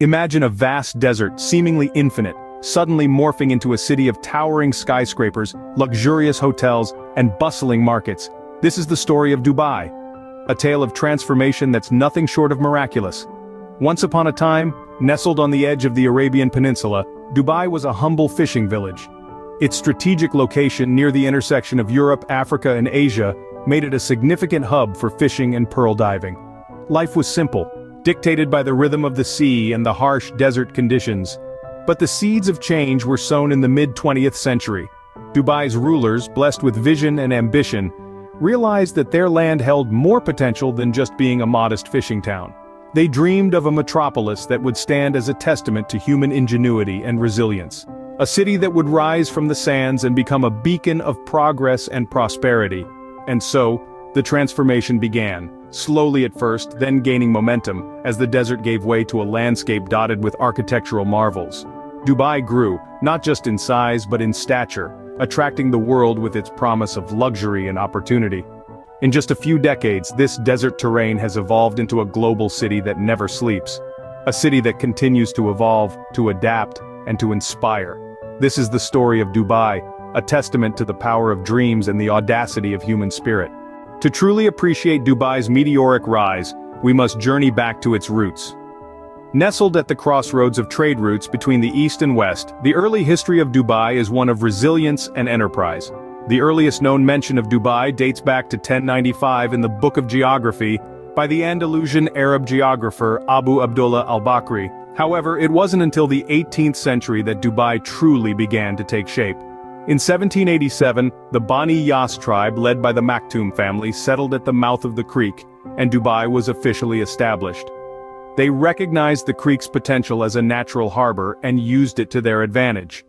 Imagine a vast desert, seemingly infinite, suddenly morphing into a city of towering skyscrapers, luxurious hotels, and bustling markets. This is the story of Dubai. A tale of transformation that's nothing short of miraculous. Once upon a time, nestled on the edge of the Arabian Peninsula, Dubai was a humble fishing village. Its strategic location near the intersection of Europe, Africa and Asia made it a significant hub for fishing and pearl diving. Life was simple, dictated by the rhythm of the sea and the harsh desert conditions. But the seeds of change were sown in the mid-20th century. Dubai's rulers, blessed with vision and ambition, realized that their land held more potential than just being a modest fishing town. They dreamed of a metropolis that would stand as a testament to human ingenuity and resilience. A city that would rise from the sands and become a beacon of progress and prosperity. And so, the transformation began, slowly at first, then gaining momentum, as the desert gave way to a landscape dotted with architectural marvels. Dubai grew, not just in size but in stature, attracting the world with its promise of luxury and opportunity. In just a few decades, this desert terrain has evolved into a global city that never sleeps. A city that continues to evolve, to adapt, and to inspire. This is the story of Dubai, a testament to the power of dreams and the audacity of human spirit. To truly appreciate Dubai's meteoric rise, we must journey back to its roots. Nestled at the crossroads of trade routes between the East and West, the early history of Dubai is one of resilience and enterprise. The earliest known mention of Dubai dates back to 1095 in the Book of Geography by the Andalusian Arab geographer Abu Abdullah al-Bakri. However, it wasn't until the 18th century that Dubai truly began to take shape. In 1787, the Bani Yas tribe led by the Maktoum family settled at the mouth of the creek, and Dubai was officially established. They recognized the creek's potential as a natural harbor and used it to their advantage.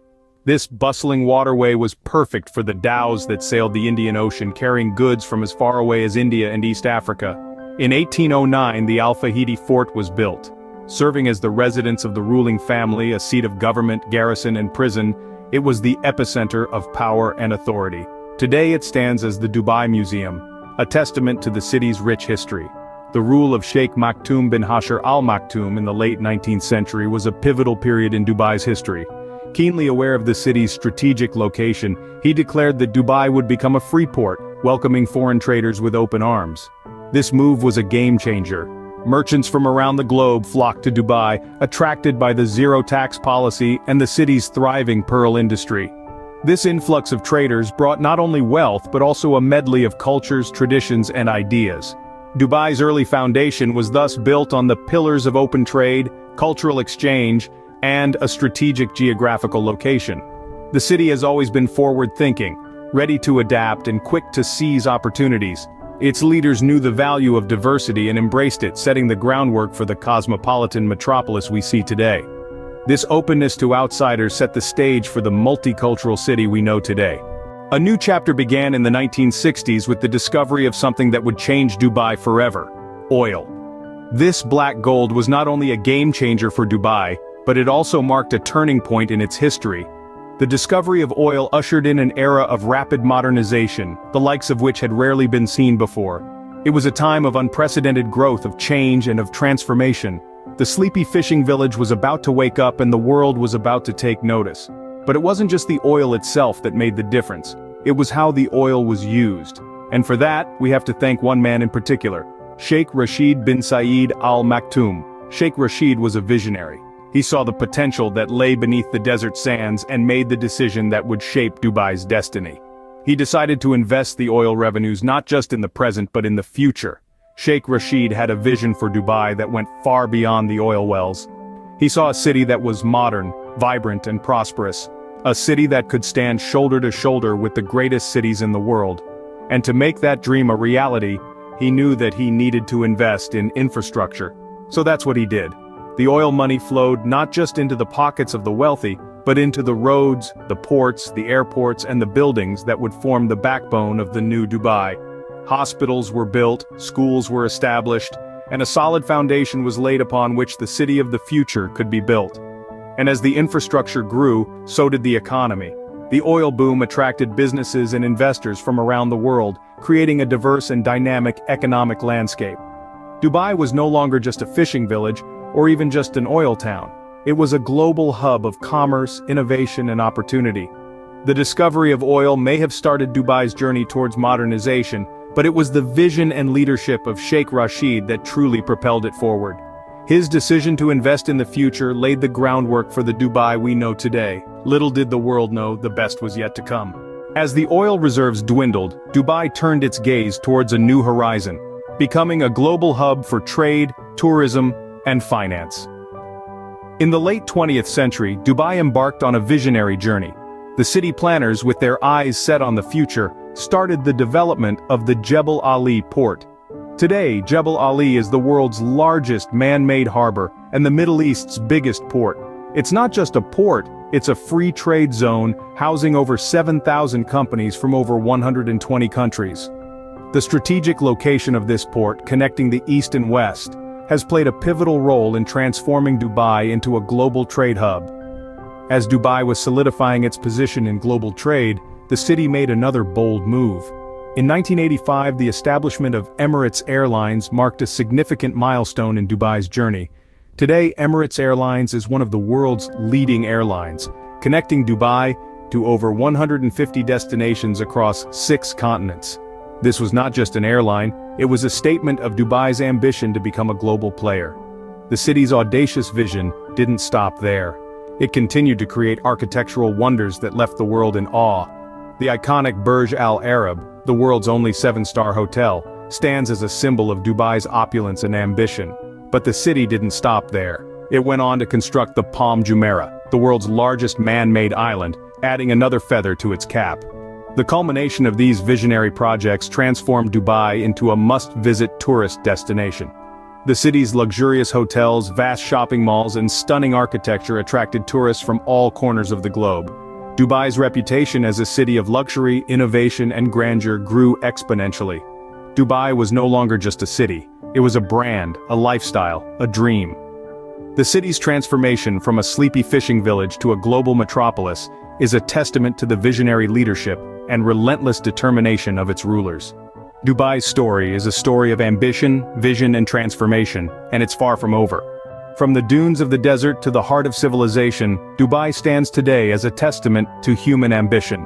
This bustling waterway was perfect for the dhows that sailed the Indian Ocean carrying goods from as far away as India and East Africa. In 1809 the Al Fahidi fort was built. Serving as the residence of the ruling family, a seat of government, garrison and prison, it was the epicenter of power and authority. Today it stands as the Dubai Museum, a testament to the city's rich history. The rule of Sheikh Maktoum bin Hashir al Maktoum in the late 19th century was a pivotal period in Dubai's history. Keenly aware of the city's strategic location, he declared that Dubai would become a free port, welcoming foreign traders with open arms. This move was a game-changer. Merchants from around the globe flocked to Dubai, attracted by the zero-tax policy and the city's thriving pearl industry. This influx of traders brought not only wealth but also a medley of cultures, traditions and ideas. Dubai's early foundation was thus built on the pillars of open trade, cultural exchange, and a strategic geographical location. The city has always been forward-thinking, ready to adapt and quick to seize opportunities. Its leaders knew the value of diversity and embraced it, setting the groundwork for the cosmopolitan metropolis we see today. This openness to outsiders set the stage for the multicultural city we know today. A new chapter began in the 1960s with the discovery of something that would change Dubai forever. Oil. This black gold was not only a game-changer for Dubai, but it also marked a turning point in its history. The discovery of oil ushered in an era of rapid modernization, the likes of which had rarely been seen before. It was a time of unprecedented growth of change and of transformation. The sleepy fishing village was about to wake up and the world was about to take notice. But it wasn't just the oil itself that made the difference, it was how the oil was used. And for that, we have to thank one man in particular, Sheikh Rashid bin Saeed Al Maktoum. Sheikh Rashid was a visionary. He saw the potential that lay beneath the desert sands and made the decision that would shape Dubai's destiny. He decided to invest the oil revenues not just in the present but in the future. Sheikh Rashid had a vision for Dubai that went far beyond the oil wells. He saw a city that was modern, vibrant and prosperous, a city that could stand shoulder to shoulder with the greatest cities in the world. And to make that dream a reality, he knew that he needed to invest in infrastructure. So that's what he did. The oil money flowed not just into the pockets of the wealthy, but into the roads, the ports, the airports and the buildings that would form the backbone of the new Dubai. Hospitals were built, schools were established, and a solid foundation was laid upon which the city of the future could be built. And as the infrastructure grew, so did the economy. The oil boom attracted businesses and investors from around the world, creating a diverse and dynamic economic landscape. Dubai was no longer just a fishing village, or even just an oil town. It was a global hub of commerce, innovation and opportunity. The discovery of oil may have started Dubai's journey towards modernization, but it was the vision and leadership of Sheikh Rashid that truly propelled it forward. His decision to invest in the future laid the groundwork for the Dubai we know today. Little did the world know the best was yet to come. As the oil reserves dwindled, Dubai turned its gaze towards a new horizon, becoming a global hub for trade, tourism, and finance. In the late 20th century, Dubai embarked on a visionary journey. The city planners, with their eyes set on the future, started the development of the Jebel Ali port. Today, Jebel Ali is the world's largest man-made harbor and the Middle East's biggest port. It's not just a port, it's a free trade zone housing over 7,000 companies from over 120 countries. The strategic location of this port, connecting the East and West, has played a pivotal role in transforming Dubai into a global trade hub. As Dubai was solidifying its position in global trade, the city made another bold move. In 1985 the establishment of Emirates Airlines marked a significant milestone in Dubai's journey. Today Emirates Airlines is one of the world's leading airlines, connecting Dubai to over 150 destinations across six continents. This was not just an airline, it was a statement of Dubai's ambition to become a global player. The city's audacious vision didn't stop there. It continued to create architectural wonders that left the world in awe. The iconic Burj Al Arab, the world's only seven-star hotel, stands as a symbol of Dubai's opulence and ambition. But the city didn't stop there. It went on to construct the Palm Jumeirah, the world's largest man-made island, adding another feather to its cap. The culmination of these visionary projects transformed Dubai into a must-visit tourist destination. The city's luxurious hotels, vast shopping malls and stunning architecture attracted tourists from all corners of the globe. Dubai's reputation as a city of luxury, innovation and grandeur grew exponentially. Dubai was no longer just a city, it was a brand, a lifestyle, a dream. The city's transformation from a sleepy fishing village to a global metropolis is a testament to the visionary leadership and relentless determination of its rulers. Dubai's story is a story of ambition, vision and transformation, and it's far from over. From the dunes of the desert to the heart of civilization, Dubai stands today as a testament to human ambition.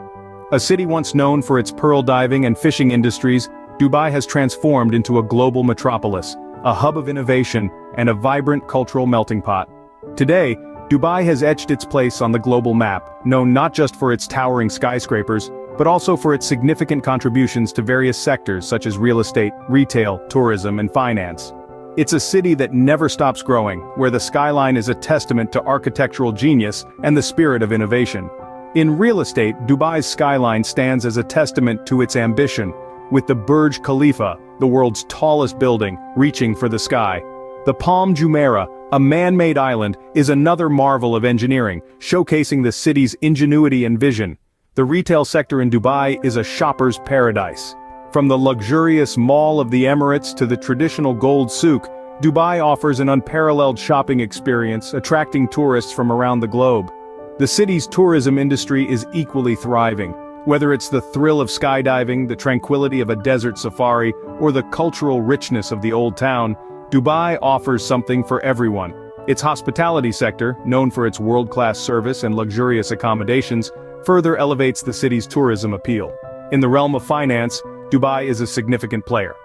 A city once known for its pearl diving and fishing industries, Dubai has transformed into a global metropolis, a hub of innovation, and a vibrant cultural melting pot. Today, Dubai has etched its place on the global map, known not just for its towering skyscrapers, but also for its significant contributions to various sectors such as real estate, retail, tourism, and finance. It's a city that never stops growing, where the skyline is a testament to architectural genius and the spirit of innovation. In real estate, Dubai's skyline stands as a testament to its ambition, with the Burj Khalifa, the world's tallest building, reaching for the sky. The Palm Jumeirah, a man-made island, is another marvel of engineering, showcasing the city's ingenuity and vision. The retail sector in Dubai is a shopper's paradise. From the luxurious Mall of the Emirates to the traditional gold souk, Dubai offers an unparalleled shopping experience, attracting tourists from around the globe. The city's tourism industry is equally thriving. Whether it's the thrill of skydiving, the tranquility of a desert safari, or the cultural richness of the old town, Dubai offers something for everyone. Its hospitality sector, known for its world-class service and luxurious accommodations, further elevates the city's tourism appeal. In the realm of finance, Dubai is a significant player.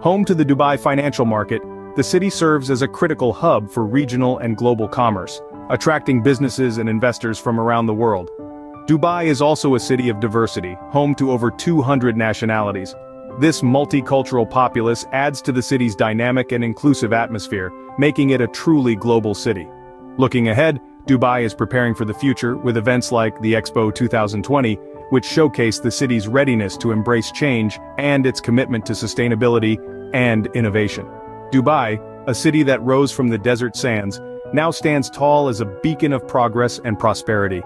Home to the Dubai financial market, the city serves as a critical hub for regional and global commerce, attracting businesses and investors from around the world. Dubai is also a city of diversity, home to over 200 nationalities. This multicultural populace adds to the city's dynamic and inclusive atmosphere, making it a truly global city. Looking ahead, Dubai is preparing for the future with events like the Expo 2020, which showcase the city's readiness to embrace change and its commitment to sustainability and innovation. Dubai, a city that rose from the desert sands, now stands tall as a beacon of progress and prosperity.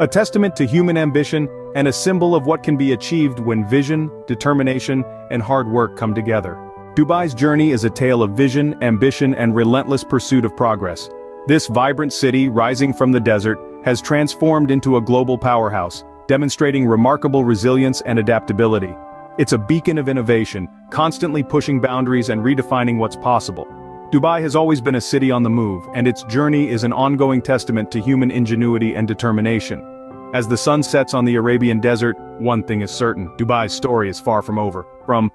A testament to human ambition and a symbol of what can be achieved when vision, determination, and hard work come together. Dubai's journey is a tale of vision, ambition, and relentless pursuit of progress. This vibrant city, rising from the desert, has transformed into a global powerhouse, demonstrating remarkable resilience and adaptability. It's a beacon of innovation, constantly pushing boundaries and redefining what's possible. Dubai has always been a city on the move, and its journey is an ongoing testament to human ingenuity and determination. As the sun sets on the Arabian desert, one thing is certain, Dubai's story is far from over. From